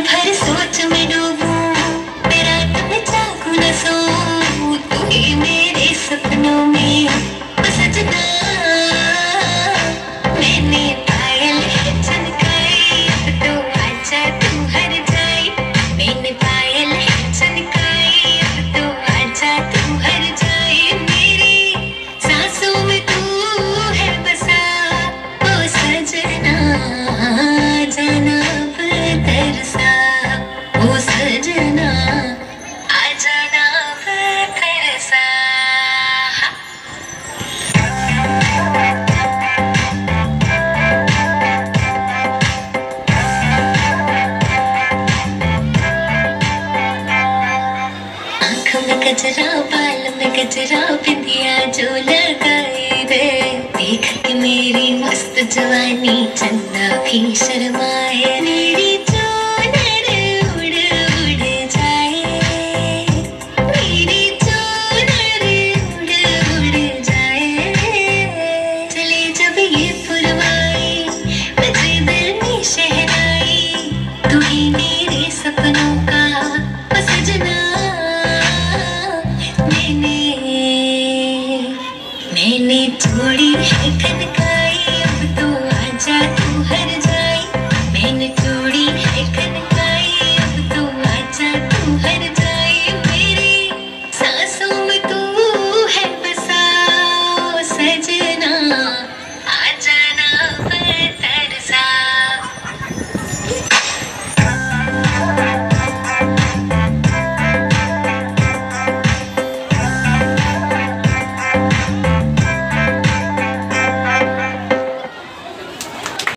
भर सोच में सजना मैंने पायल तो तू हर मैंने पायल है तो तू हर मेरी में तू है बसा सजना जाना। बाल गजरा बाल में गजरा बिंदिया जो लगाए रे। देख मेरी मस्त जवानी चंदा भी शर्माए मेरी मैंने थोड़ी है कनका